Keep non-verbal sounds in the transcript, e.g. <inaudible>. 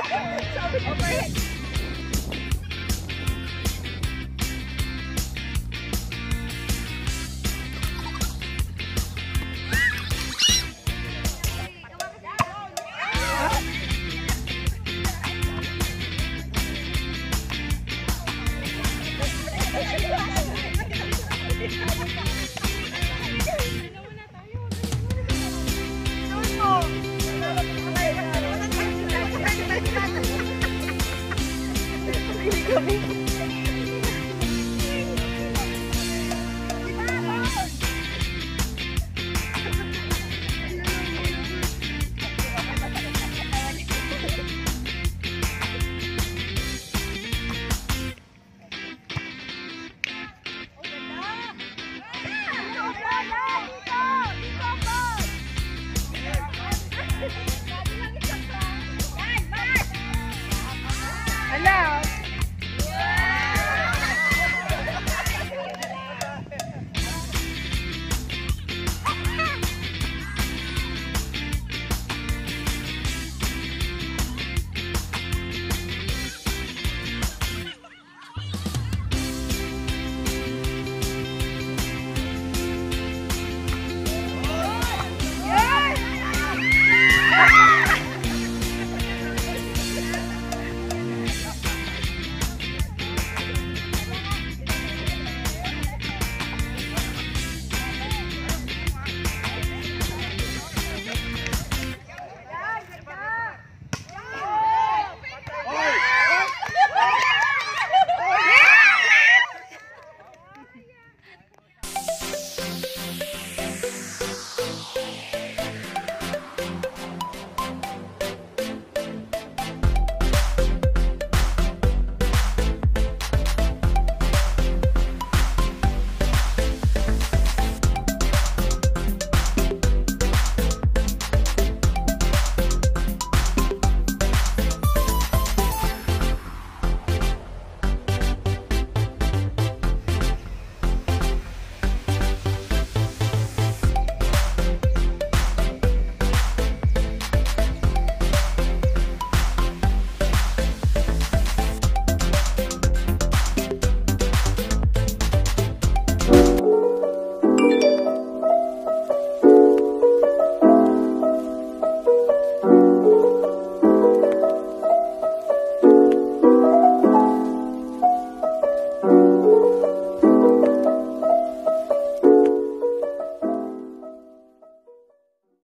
<laughs> Overhead.